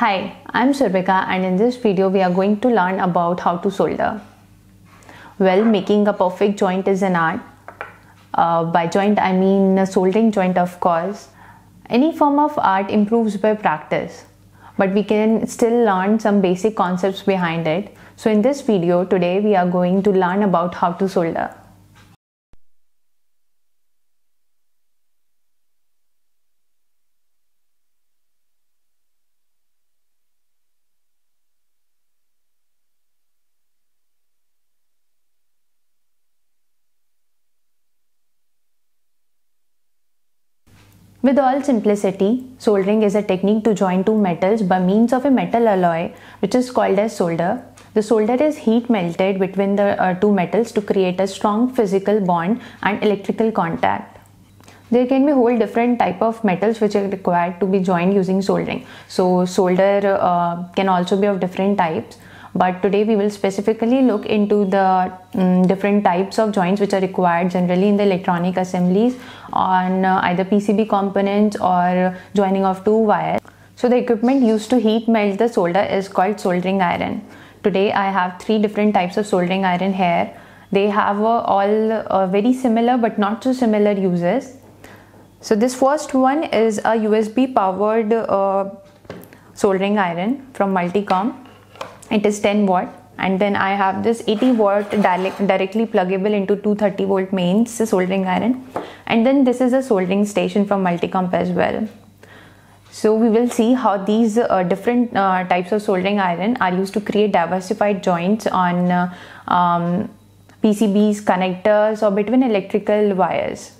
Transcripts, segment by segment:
Hi, I'm Surbika and in this video we are going to learn about how to solder. Well, making a perfect joint is an art. Uh, by joint I mean a soldering joint of course. Any form of art improves by practice, but we can still learn some basic concepts behind it. So in this video today we are going to learn about how to solder. With all simplicity, soldering is a technique to join two metals by means of a metal alloy which is called as solder. The solder is heat melted between the uh, two metals to create a strong physical bond and electrical contact. There can be whole different type of metals which are required to be joined using soldering. So solder uh, can also be of different types but today we will specifically look into the um, different types of joints which are required generally in the electronic assemblies on uh, either PCB components or joining of two wires. So the equipment used to heat melt the solder is called soldering iron. Today I have three different types of soldering iron here. They have uh, all uh, very similar but not so similar uses. So this first one is a USB powered uh, soldering iron from Multicomp it is 10 watt and then I have this 80 watt directly pluggable into 230 volt mains soldering iron and then this is a soldering station from Multicomp as well. So we will see how these uh, different uh, types of soldering iron are used to create diversified joints on uh, um, PCBs, connectors or between electrical wires.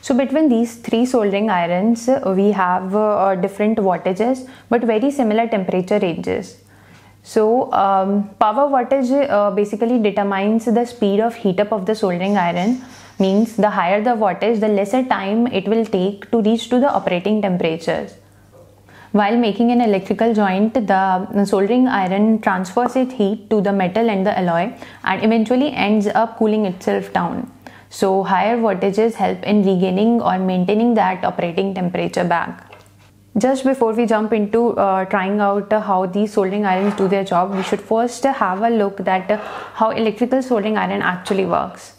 So between these three soldering irons we have uh, different wattages but very similar temperature ranges. So um, power wattage uh, basically determines the speed of heat up of the soldering iron means the higher the wattage the lesser time it will take to reach to the operating temperatures. While making an electrical joint, the soldering iron transfers its heat to the metal and the alloy and eventually ends up cooling itself down. So higher wattages help in regaining or maintaining that operating temperature back. Just before we jump into uh, trying out uh, how these soldering irons do their job, we should first have a look at how electrical soldering iron actually works.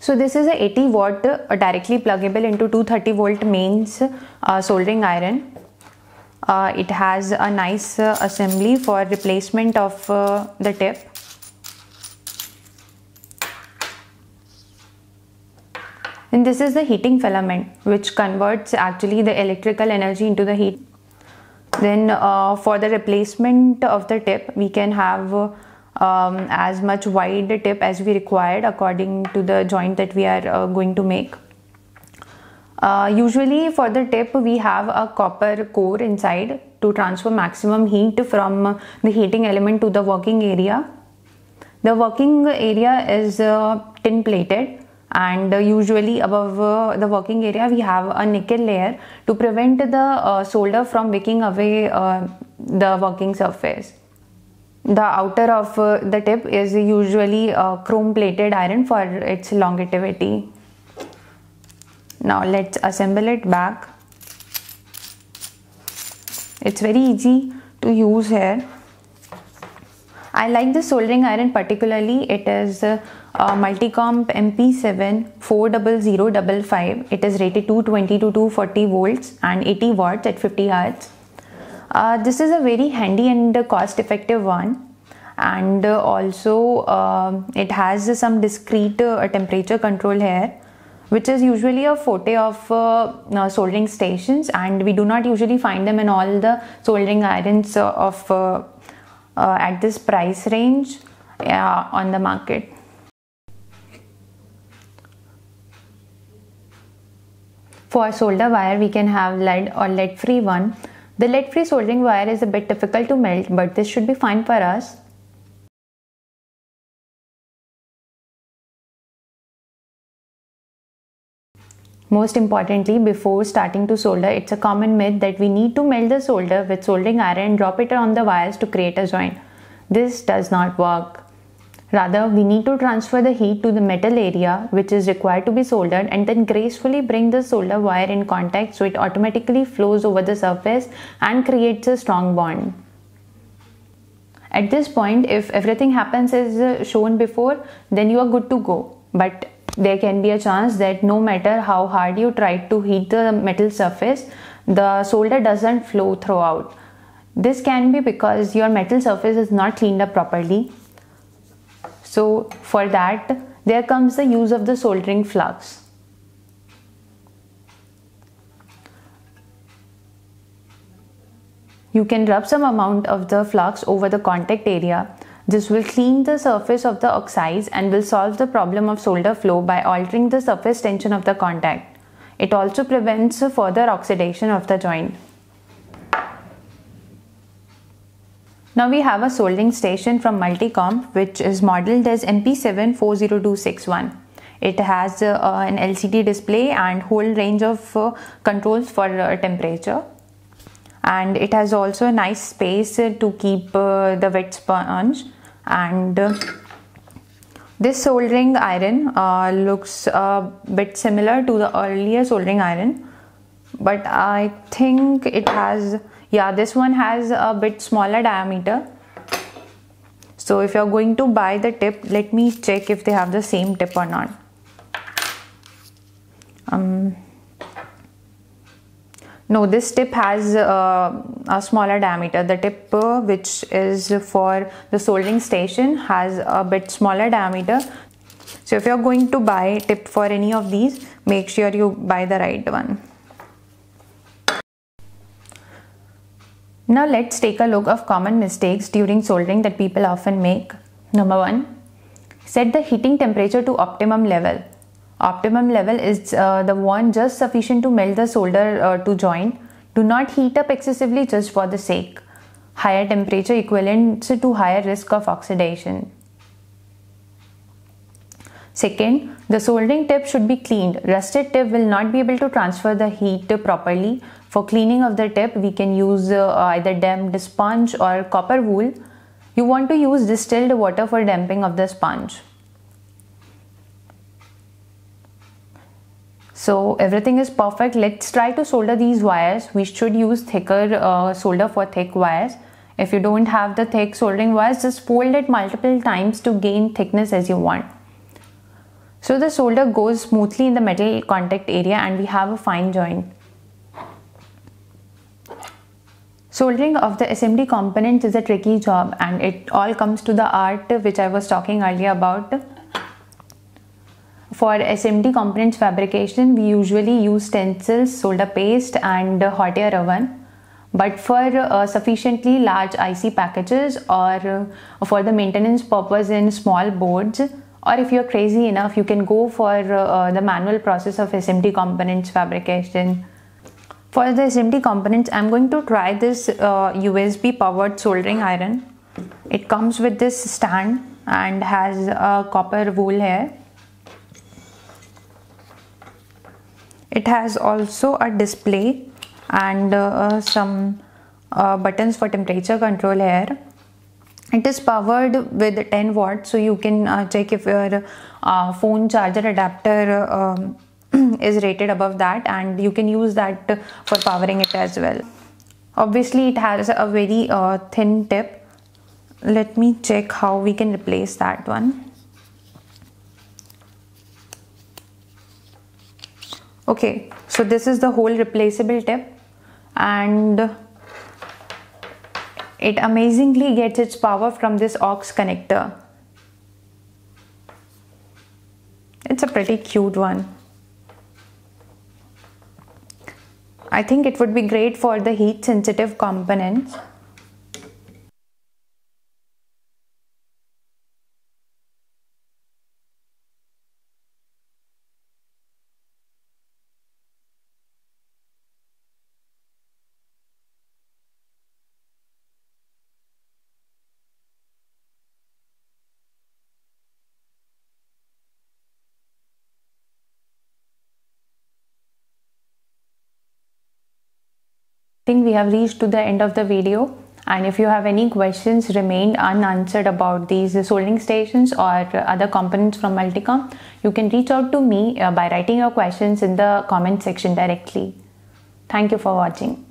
So this is a 80 watt uh, directly pluggable into 230 volt mains uh, soldering iron. Uh, it has a nice assembly for replacement of the tip This is the heating filament which converts actually the electrical energy into the heat. Then uh, for the replacement of the tip, we can have um, as much wide tip as we required according to the joint that we are uh, going to make. Uh, usually for the tip we have a copper core inside to transfer maximum heat from the heating element to the working area. The working area is uh, tin plated and uh, usually above uh, the working area we have a nickel layer to prevent the uh, solder from wicking away the working surface. The outer of the tip is usually chrome plated iron for its longevity. Now let's assemble it back. It's very easy to use here. I like the soldering iron particularly. It is uh, uh, Multicomp MP7 40055. It is rated 220 to 240 volts and 80 watts at 50 hertz. Uh, this is a very handy and cost effective one and uh, also uh, it has some discrete uh, temperature control here which is usually a forte of uh, soldering stations and we do not usually find them in all the soldering irons of at this price range on the market For solder wire, we can have lead or lead free one. The lead free soldering wire is a bit difficult to melt, but this should be fine for us. Most importantly, before starting to solder, it's a common myth that we need to melt the solder with soldering iron and drop it on the wires to create a joint. This does not work. Rather, we need to transfer the heat to the metal area which is required to be soldered and then gracefully bring the solder wire in contact so it automatically flows over the surface and creates a strong bond. At this point, if everything happens as uh, shown before, then you are good to go. But there can be a chance that no matter how hard you try to heat the metal surface, the solder doesn't flow throughout. This can be because your metal surface is not cleaned up properly so for that there comes the use of the soldering flux. You can rub some amount of the flux over the contact area. This will clean the surface of the oxides and will solve the problem of solder flow by altering the surface tension of the contact. It also prevents further oxidation of the joint. Now we have a soldering station from Multicomp which is modeled as MP740261. It has uh, an LCD display and whole range of uh, controls for uh, temperature. And it has also a nice space to keep uh, the wet sponge. And uh, this soldering iron uh, looks a bit similar to the earlier soldering iron but I think it has yeah this one has a bit smaller diameter. So if you're going to buy the tip let me check if they have the same tip or not. Um, no this tip has uh, a smaller diameter. The tip uh, which is for the soldering station has a bit smaller diameter. So if you're going to buy tip for any of these make sure you buy the right one Now let's take a look of common mistakes during soldering that people often make. Number 1. Set the heating temperature to optimum level. Optimum level is uh, the one just sufficient to melt the solder uh, to join. Do not heat up excessively just for the sake. Higher temperature equivalent to higher risk of oxidation. Second, the soldering tip should be cleaned. Rusted tip will not be able to transfer the heat properly for cleaning of the tip, we can use uh, either damped sponge or copper wool. You want to use distilled water for damping of the sponge. So everything is perfect. Let's try to solder these wires. We should use thicker uh, solder for thick wires. If you don't have the thick soldering wires, just fold it multiple times to gain thickness as you want. So the solder goes smoothly in the metal contact area and we have a fine joint. Soldering of the SMD components is a tricky job and it all comes to the art which I was talking earlier about. For SMD components fabrication, we usually use stencils, solder paste and hot air oven. But for uh, sufficiently large IC packages or uh, for the maintenance purpose in small boards, or if you're crazy enough, you can go for uh, the manual process of SMT components fabrication. For the SMT components, I'm going to try this uh, USB powered soldering iron. It comes with this stand and has a copper wool here. It has also a display and uh, some uh, buttons for temperature control here. It is powered with 10 watts so you can uh, check if your uh, phone charger adapter um, is rated above that and you can use that for powering it as well. Obviously it has a very uh, thin tip. Let me check how we can replace that one. Okay so this is the whole replaceable tip and it amazingly gets its power from this aux connector it's a pretty cute one I think it would be great for the heat sensitive components. Think we have reached to the end of the video And if you have any questions remained unanswered about these soldering stations or other components from Multicomp, you can reach out to me uh, by writing your questions in the comment section directly. Thank you for watching.